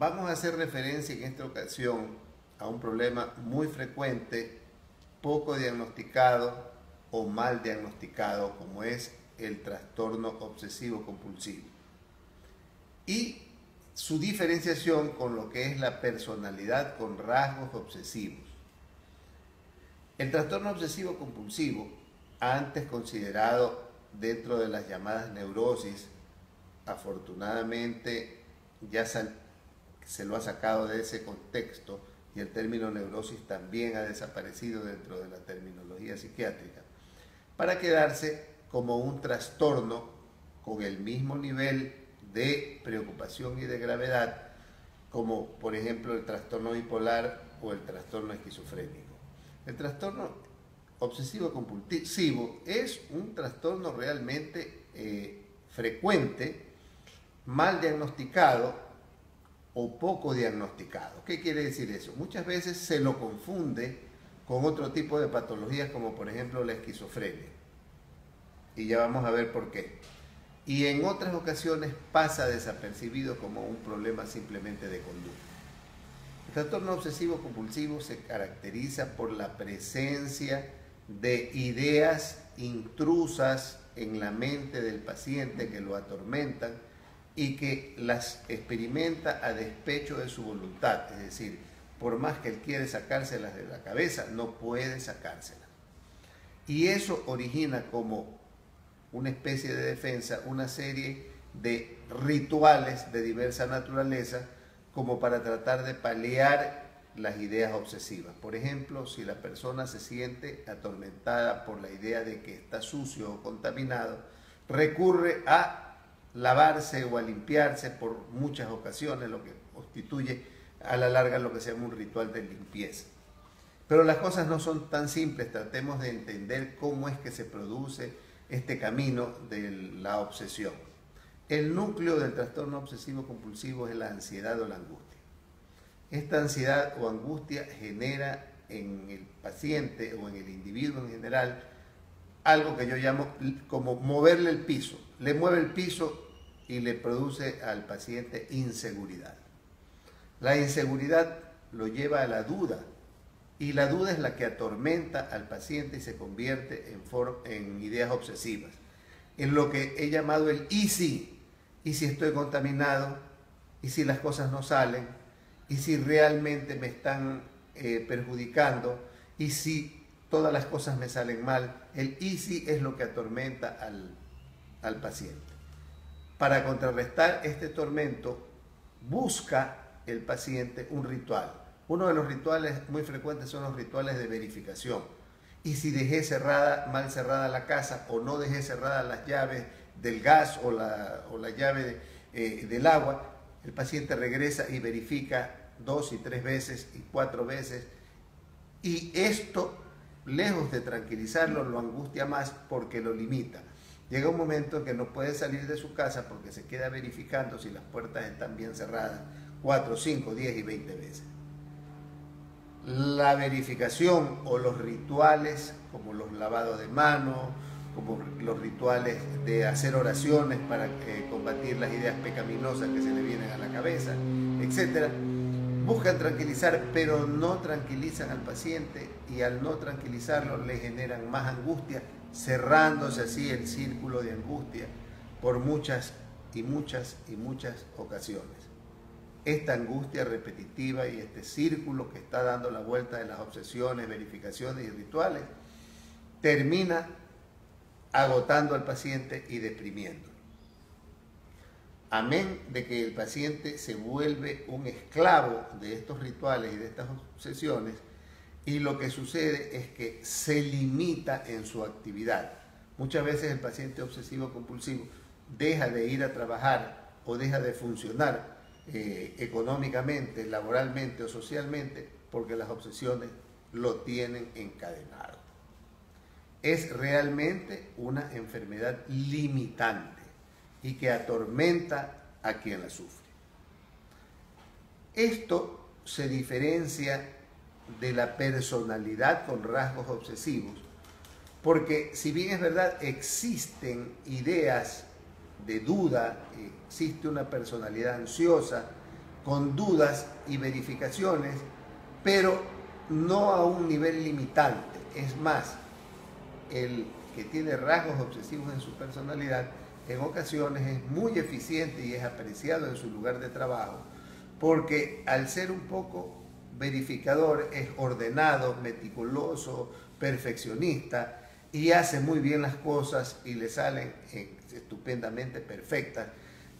vamos a hacer referencia en esta ocasión a un problema muy frecuente, poco diagnosticado o mal diagnosticado, como es el trastorno obsesivo compulsivo. Y su diferenciación con lo que es la personalidad con rasgos obsesivos. El trastorno obsesivo compulsivo, antes considerado dentro de las llamadas neurosis, afortunadamente ya se lo ha sacado de ese contexto y el término neurosis también ha desaparecido dentro de la terminología psiquiátrica, para quedarse como un trastorno con el mismo nivel de preocupación y de gravedad como por ejemplo el trastorno bipolar o el trastorno esquizofrénico. El trastorno obsesivo compulsivo es un trastorno realmente eh, frecuente, mal diagnosticado o poco diagnosticado. ¿Qué quiere decir eso? Muchas veces se lo confunde con otro tipo de patologías como por ejemplo la esquizofrenia. Y ya vamos a ver por qué. Y en otras ocasiones pasa desapercibido como un problema simplemente de conducta. El trastorno obsesivo compulsivo se caracteriza por la presencia de ideas intrusas en la mente del paciente que lo atormentan y que las experimenta a despecho de su voluntad. Es decir, por más que él quiere sacárselas de la cabeza, no puede sacárselas. Y eso origina como una especie de defensa, una serie de rituales de diversa naturaleza como para tratar de paliar las ideas obsesivas. Por ejemplo, si la persona se siente atormentada por la idea de que está sucio o contaminado, recurre a lavarse o a limpiarse por muchas ocasiones, lo que constituye a la larga lo que se llama un ritual de limpieza. Pero las cosas no son tan simples, tratemos de entender cómo es que se produce este camino de la obsesión. El núcleo del trastorno obsesivo compulsivo es la ansiedad o la angustia. Esta ansiedad o angustia genera en el paciente o en el individuo en general algo que yo llamo como moverle el piso. Le mueve el piso y le produce al paciente inseguridad. La inseguridad lo lleva a la duda y la duda es la que atormenta al paciente y se convierte en, en ideas obsesivas. En lo que he llamado el y si, y si estoy contaminado, y si las cosas no salen, y si realmente me están eh, perjudicando y si todas las cosas me salen mal. El easy es lo que atormenta al, al paciente. Para contrarrestar este tormento, busca el paciente un ritual. Uno de los rituales muy frecuentes son los rituales de verificación. Y si dejé cerrada, mal cerrada la casa o no dejé cerradas las llaves del gas o la, o la llave eh, del agua, el paciente regresa y verifica dos y tres veces y cuatro veces. Y esto, lejos de tranquilizarlo, lo angustia más porque lo limita. Llega un momento en que no puede salir de su casa porque se queda verificando si las puertas están bien cerradas cuatro, cinco, diez y veinte veces. La verificación o los rituales, como los lavados de manos, como los rituales de hacer oraciones para eh, combatir las ideas pecaminosas que se le vienen a la cabeza, etcétera, buscan tranquilizar, pero no tranquilizan al paciente y al no tranquilizarlo le generan más angustia, cerrándose así el círculo de angustia por muchas y muchas y muchas ocasiones. Esta angustia repetitiva y este círculo que está dando la vuelta de las obsesiones, verificaciones y rituales termina agotando al paciente y deprimiendo amén de que el paciente se vuelve un esclavo de estos rituales y de estas obsesiones, y lo que sucede es que se limita en su actividad. Muchas veces el paciente obsesivo compulsivo deja de ir a trabajar o deja de funcionar eh, económicamente, laboralmente o socialmente porque las obsesiones lo tienen encadenado. Es realmente una enfermedad limitante y que atormenta a quien la sufre. Esto se diferencia de la personalidad con rasgos obsesivos, porque si bien es verdad existen ideas de duda, existe una personalidad ansiosa, con dudas y verificaciones, pero no a un nivel limitante. Es más, el que tiene rasgos obsesivos en su personalidad en ocasiones es muy eficiente y es apreciado en su lugar de trabajo, porque al ser un poco verificador es ordenado, meticuloso, perfeccionista y hace muy bien las cosas y le salen estupendamente perfectas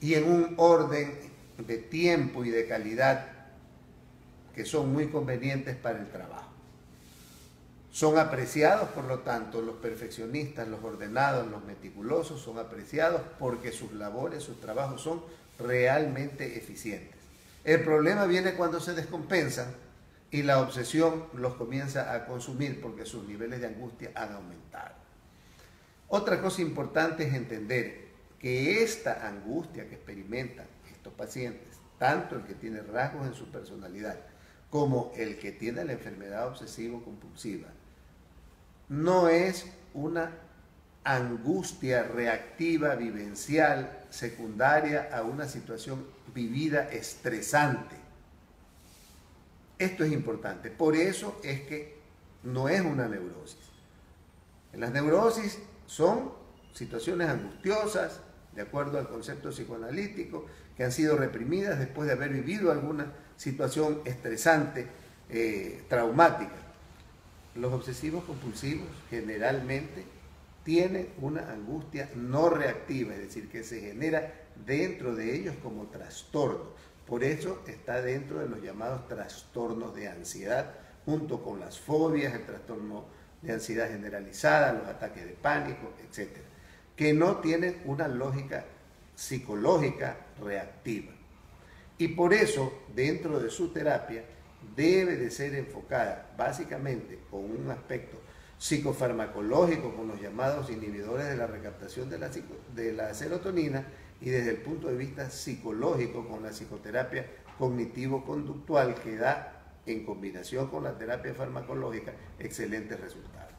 y en un orden de tiempo y de calidad que son muy convenientes para el trabajo. Son apreciados, por lo tanto, los perfeccionistas, los ordenados, los meticulosos, son apreciados porque sus labores, sus trabajos son realmente eficientes. El problema viene cuando se descompensan y la obsesión los comienza a consumir porque sus niveles de angustia han aumentado. Otra cosa importante es entender que esta angustia que experimentan estos pacientes, tanto el que tiene rasgos en su personalidad como el que tiene la enfermedad obsesivo-compulsiva, no es una angustia reactiva, vivencial, secundaria a una situación vivida estresante. Esto es importante. Por eso es que no es una neurosis. Las neurosis son situaciones angustiosas, de acuerdo al concepto psicoanalítico, que han sido reprimidas después de haber vivido alguna situación estresante, eh, traumática. Los obsesivos compulsivos generalmente tienen una angustia no reactiva, es decir, que se genera dentro de ellos como trastorno. Por eso está dentro de los llamados trastornos de ansiedad, junto con las fobias, el trastorno de ansiedad generalizada, los ataques de pánico, etc. Que no tienen una lógica psicológica reactiva. Y por eso, dentro de su terapia, debe de ser enfocada básicamente con un aspecto psicofarmacológico, con los llamados inhibidores de la recaptación de la, de la serotonina, y desde el punto de vista psicológico, con la psicoterapia cognitivo-conductual, que da, en combinación con la terapia farmacológica, excelentes resultados.